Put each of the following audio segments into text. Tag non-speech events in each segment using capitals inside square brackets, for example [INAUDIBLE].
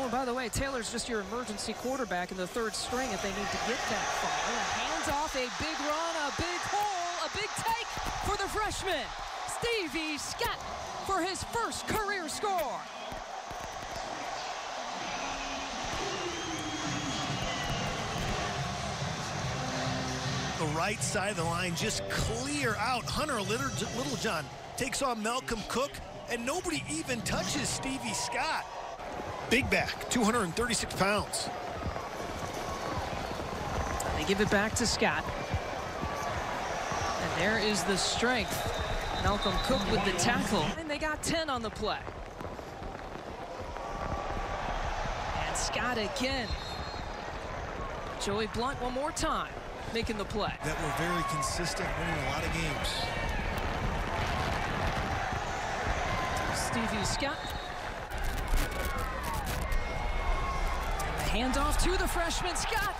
Oh, and by the way, Taylor's just your emergency quarterback in the third string if they need to get that far. Hands off, a big run, a big hole, a big take for the freshman, Stevie Scott, for his first career score. The right side of the line just clear out. Hunter Littlejohn takes on Malcolm Cook, and nobody even touches Stevie Scott. Big back, 236 pounds. They give it back to Scott. And there is the strength. Malcolm Cook with the tackle. And they got 10 on the play. And Scott again. Joey Blunt one more time making the play. That were very consistent, winning a lot of games. Stevie Scott. Handoff to the freshman, Scott.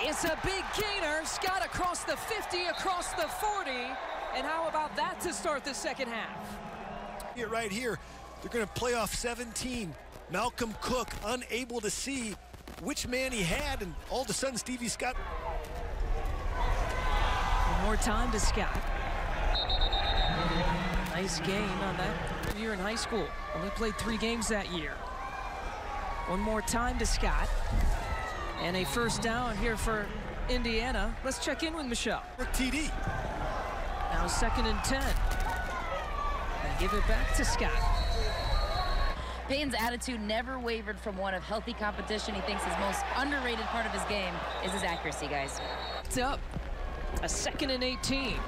It's a big gainer. Scott across the 50, across the 40. And how about that to start the second half? Here, right here, they're going to play off 17. Malcolm Cook unable to see which man he had, and all of a sudden Stevie Scott more time to Scott. Nice game on that year in high school. Only played three games that year. One more time to Scott. And a first down here for Indiana. Let's check in with Michelle. TD. Now second and 10. And give it back to Scott. Peyton's attitude never wavered from one of healthy competition. He thinks his most underrated part of his game is his accuracy, guys. It's up. A second and 18. Here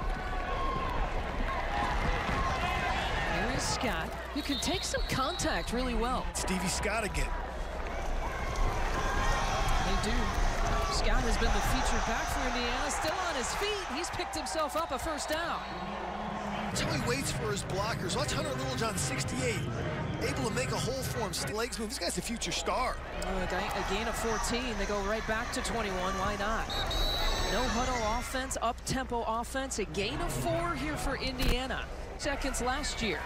is Scott, who can take some contact really well. Stevie Scott again. They do. Scott has been the featured back for Indiana, still on his feet. He's picked himself up a first down. How he waits for his blockers. Watch Hunter Littlejohn, 68. Able to make a hole for him. Legs move. This guy's a future star. A gain of 14. They go right back to 21. Why not? No huddle offense, up-tempo offense. A gain of four here for Indiana. Seconds last year.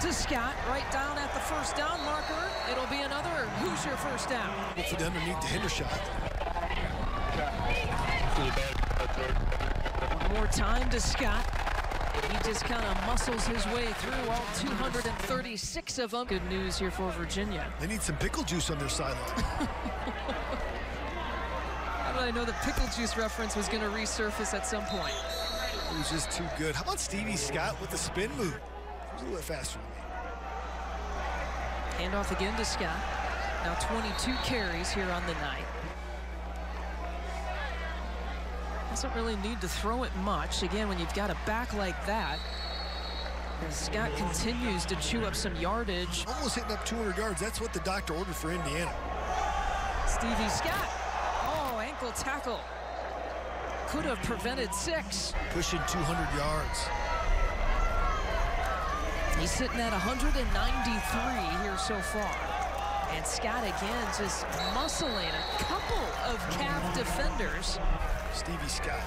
To Scott, right down at the first down marker. It'll be another Hoosier first down. For them to meet the Hendershot. One more time to Scott. He just kind of muscles his way through all 236 of them. Good news here for Virginia. They need some pickle juice on their sideline. [LAUGHS] How did I know the pickle juice reference was going to resurface at some point? It was just too good. How about Stevie Scott with the spin move? A little bit faster than me. Handoff again to Scott. Now 22 carries here on the night. Doesn't really need to throw it much. Again, when you've got a back like that, Scott continues to chew up some yardage. Almost hitting up 200 yards. That's what the doctor ordered for Indiana. Stevie Scott. Oh, ankle tackle. Could have prevented six. Pushing 200 yards. He's sitting at 193 here so far. And Scott again just muscling a couple of Cav defenders. Stevie Scott.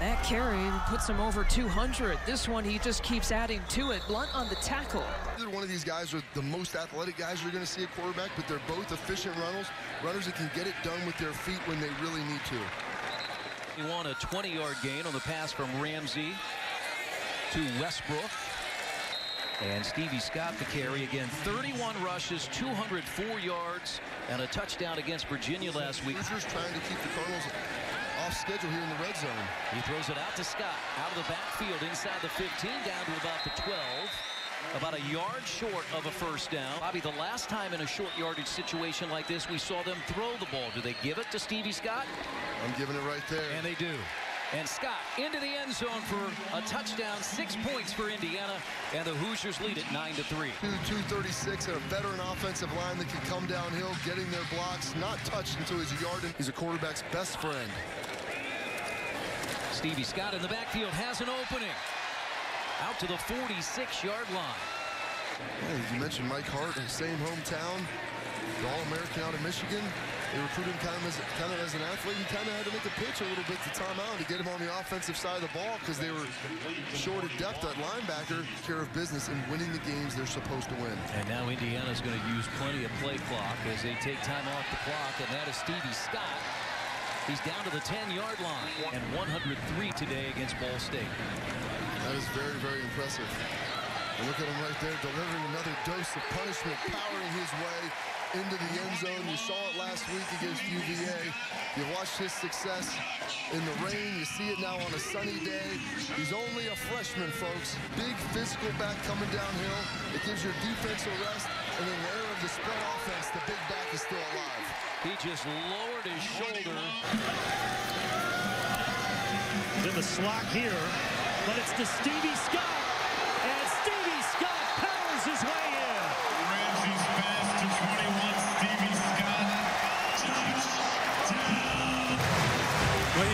That carry puts him over 200. This one, he just keeps adding to it. Blunt on the tackle. Either one of these guys are the most athletic guys you're going to see at quarterback, but they're both efficient runners, runners that can get it done with their feet when they really need to. He won a 20-yard gain on the pass from Ramsey to Westbrook. And Stevie Scott the carry again 31 rushes 204 yards and a touchdown against Virginia last week. Hoosiers trying to keep the Cardinals off schedule here in the red zone. He throws it out to Scott out of the backfield inside the 15 down to about the 12 about a yard short of a first down. Bobby, the last time in a short yardage situation like this, we saw them throw the ball. Do they give it to Stevie Scott? I'm giving it right there. And they do. And Scott into the end zone for a touchdown, six points for Indiana, and the Hoosiers lead it 9 to 3. 236 and a veteran offensive line that can come downhill, getting their blocks, not touched until he's a yard. He's a quarterback's best friend. Stevie Scott in the backfield has an opening. Out to the 46-yard line. You mentioned Mike Hart, same hometown, All-American out of Michigan. They recruited him kind of as, kind of as an athlete. He kind of had to make a pitch a little bit to Tom Allen to get him on the offensive side of the ball because they were short of depth at linebacker, care of business, and winning the games they're supposed to win. And now Indiana's going to use plenty of play clock as they take time off the clock, and that is Stevie Scott. He's down to the 10-yard line and 103 today against Ball State. That is very, very impressive. And look at him right there delivering another dose of punishment, powering his way into the end zone. You saw it last week against UVA. You watched his success in the rain. You see it now on a sunny day. He's only a freshman, folks. Big physical back coming downhill. It gives your defense a rest. And then the era of the spread offense, the big back is still alive. He just lowered his shoulder. in the slot here, but it's to Stevie Scott.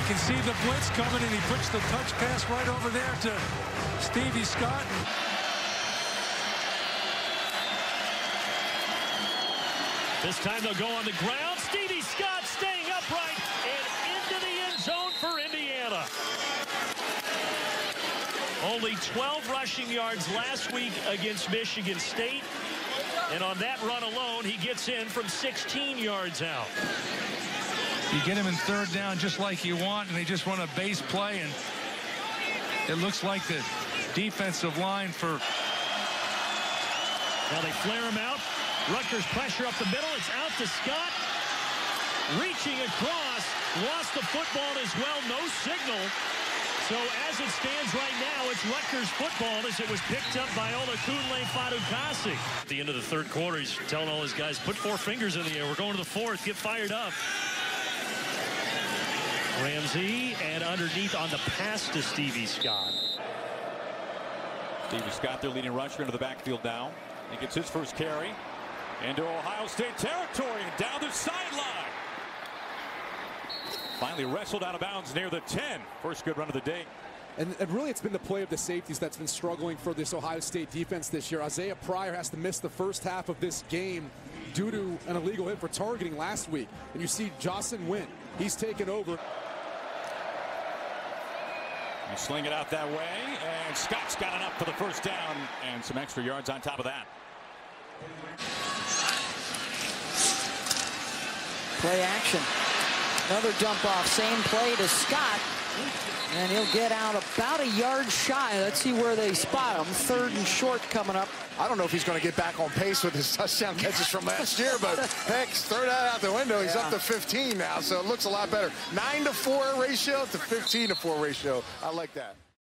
Can see the blitz coming, and he puts the touch pass right over there to Stevie Scott. This time they'll go on the ground. Stevie Scott staying upright and into the end zone for Indiana. Only 12 rushing yards last week against Michigan State. And on that run alone, he gets in from 16 yards out. You get him in third down just like you want, and they just run a base play, and it looks like the defensive line for Now they flare him out. Rutgers pressure up the middle. It's out to Scott. Reaching across. Lost the football as well. No signal. So as it stands right now, it's Rutgers football as it was picked up by Olakunle Fatukasi. At the end of the third quarter, he's telling all his guys, put four fingers in the air. We're going to the fourth. Get fired up. Ramsey and underneath on the pass to Stevie Scott. Stevie Scott, their leading rusher, into the backfield now. He gets his first carry into Ohio State territory and down the sideline. Finally wrestled out of bounds near the 10. First good run of the day. And, and, really, it's been the play of the safeties that's been struggling for this Ohio State defense this year. Isaiah Pryor has to miss the first half of this game due to an illegal hit for targeting last week. And you see Jahsen Wint. He's taken over. You sling it out that way, and Scott's got it up for the first down and some extra yards on top of that. Play action. Another dump off. Same play to Scott. And he'll get out about a yard shy. Let's see where they spot him. Third and short coming up. I don't know if he's going to get back on pace with his [LAUGHS] touchdown catches from last year, but [LAUGHS] heck, throw that out the window. He's yeah. up to 15 now, so it looks a lot better. 9 to 4 ratio to 15 to 4 ratio. I like that.